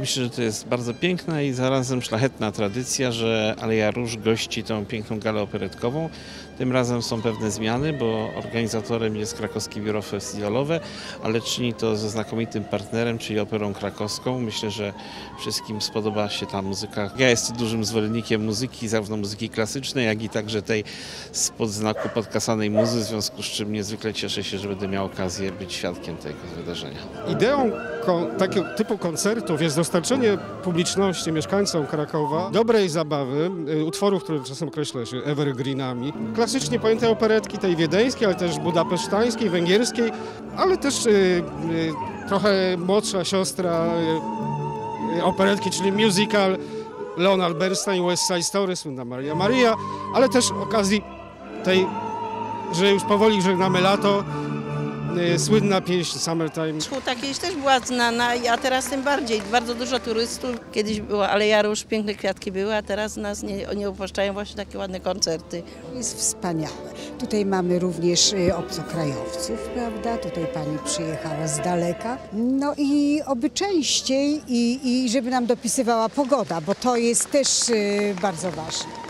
Myślę, że to jest bardzo piękna i zarazem szlachetna tradycja, że Aleja Róż gości tą piękną galę operetkową. Tym razem są pewne zmiany, bo organizatorem jest krakowskie biuro festiwalowe, ale czyni to ze znakomitym partnerem, czyli Operą Krakowską. Myślę, że wszystkim spodoba się ta muzyka. Ja jestem dużym zwolennikiem muzyki, zarówno muzyki klasycznej, jak i także tej spod znaku podkasanej muzy, w związku z czym niezwykle cieszę się, że będę miał okazję być świadkiem tego wydarzenia. Ideą takiego typu koncertów jest dostarczenie publiczności, mieszkańcom Krakowa dobrej zabawy, y, utworów, które czasem określa się evergreenami. Klasycznie pojęte operetki tej wiedeńskiej, ale też budapesztańskiej, węgierskiej, ale też y, y, trochę młodsza siostra y, y, operetki, czyli musical Leonard Bernstein, West Side Story, słynna Maria Maria, ale też okazji tej, że już powoli żegnamy lato, słynna pieśń Summertime. Szkuta kiedyś też była znana, a teraz tym bardziej. Bardzo dużo turystów. Kiedyś była Aleja Róż, piękne kwiatki były, a teraz nas nie, nie upuszczają właśnie takie ładne koncerty. Jest wspaniałe. Tutaj mamy również y, obcokrajowców, prawda? Tutaj pani przyjechała z daleka. No i oby częściej i, i żeby nam dopisywała pogoda, bo to jest też y, bardzo ważne.